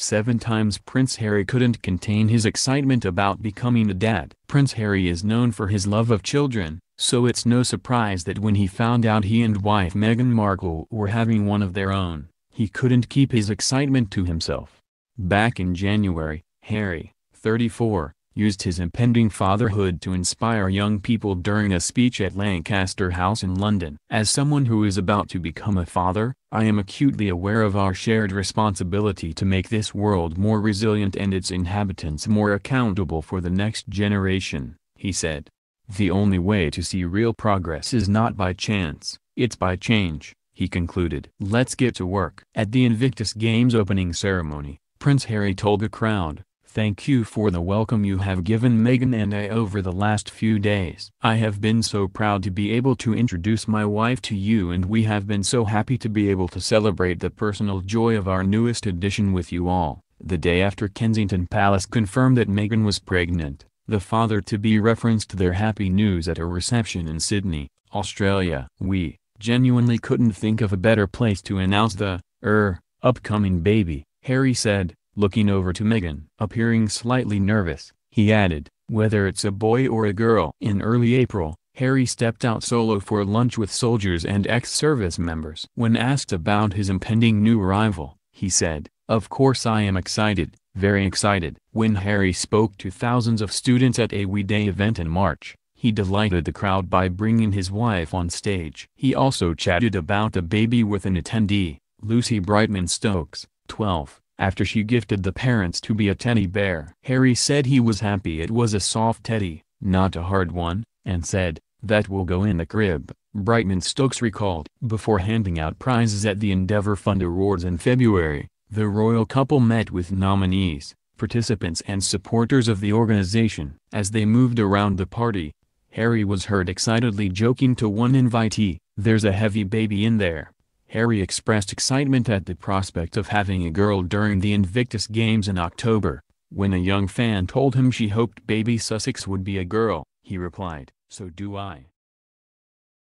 Seven times Prince Harry couldn't contain his excitement about becoming a dad. Prince Harry is known for his love of children, so it's no surprise that when he found out he and wife Meghan Markle were having one of their own, he couldn't keep his excitement to himself. Back in January, Harry, 34, used his impending fatherhood to inspire young people during a speech at Lancaster House in London. As someone who is about to become a father, I am acutely aware of our shared responsibility to make this world more resilient and its inhabitants more accountable for the next generation, he said. The only way to see real progress is not by chance, it's by change, he concluded. Let's get to work. At the Invictus Games opening ceremony, Prince Harry told the crowd, Thank you for the welcome you have given Meghan and I over the last few days. I have been so proud to be able to introduce my wife to you and we have been so happy to be able to celebrate the personal joy of our newest addition with you all. The day after Kensington Palace confirmed that Meghan was pregnant, the father-to-be referenced their happy news at a reception in Sydney, Australia. We, genuinely couldn't think of a better place to announce the, er, upcoming baby, Harry said looking over to Meghan. Appearing slightly nervous, he added, whether it's a boy or a girl. In early April, Harry stepped out solo for lunch with soldiers and ex-service members. When asked about his impending new arrival, he said, Of course I am excited, very excited. When Harry spoke to thousands of students at a We Day event in March, he delighted the crowd by bringing his wife on stage. He also chatted about the baby with an attendee, Lucy Brightman Stokes, 12 after she gifted the parents to be a teddy bear. Harry said he was happy it was a soft teddy, not a hard one, and said, that will go in the crib, Brightman Stokes recalled. Before handing out prizes at the Endeavour Fund Awards in February, the royal couple met with nominees, participants and supporters of the organization. As they moved around the party, Harry was heard excitedly joking to one invitee, there's a heavy baby in there. Harry expressed excitement at the prospect of having a girl during the Invictus Games in October. When a young fan told him she hoped baby Sussex would be a girl, he replied, so do I.